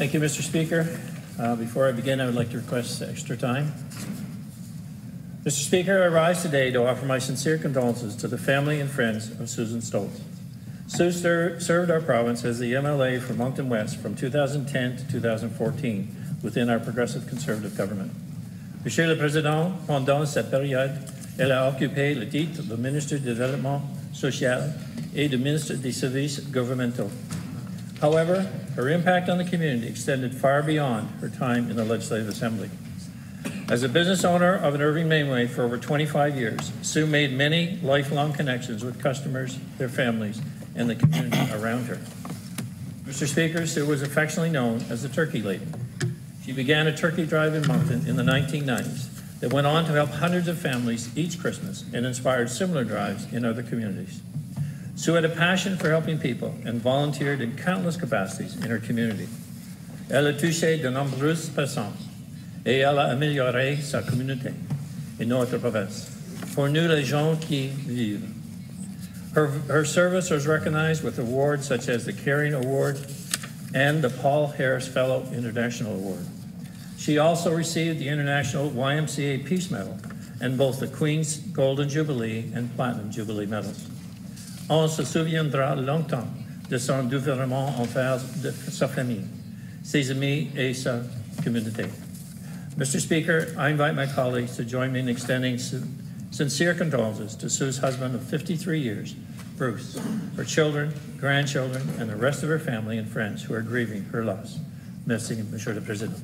Thank you, Mr. Speaker. Uh, Before I begin, I would like to request extra time. Mr. Speaker, I rise today to offer my sincere condolences to the family and friends of Susan Stultz. Sue ser- served our province as the MLA for Moncton West from 2010 to 2014 within our progressive conservative government. Monsieur le Président, pendant cette période, elle a occupé le titre de ministre du Développement social et de ministre des Services gouvernementaux. However, her impact on the community extended far beyond her time in the Legislative Assembly. As a business owner of an Irving Mainway for over 25 years, Sue made many lifelong connections with customers, their families, and the community around her. Mr. Speaker, Sue was affectionately known as the Turkey Lady. She began a turkey drive in Moncton in the 1990s that went on to help hundreds of families each Christmas and inspired similar drives in other communities. Sue had a passion for helping people and volunteered in countless capacities in her community. Elle a touché de nombreuses personnes et elle a amélioré sa communauté et notre province. Pour nous, les gens qui vivent. Her, her service was recognized with awards such as the Caring Award and the Paul Harris Fellow International Award. She also received the International YMCA Peace Medal and both the Queen's Golden Jubilee and Platinum Jubilee medals. On se souviendra longtemps de son envers de sa famille, ses amis et sa communauté. Mr. Speaker, I invite my colleagues to join me in extending sincere condolences to Sue's husband of 53 years, Bruce, her children, grandchildren, and the rest of her family and friends who are grieving her loss. Merci, Monsieur le Président.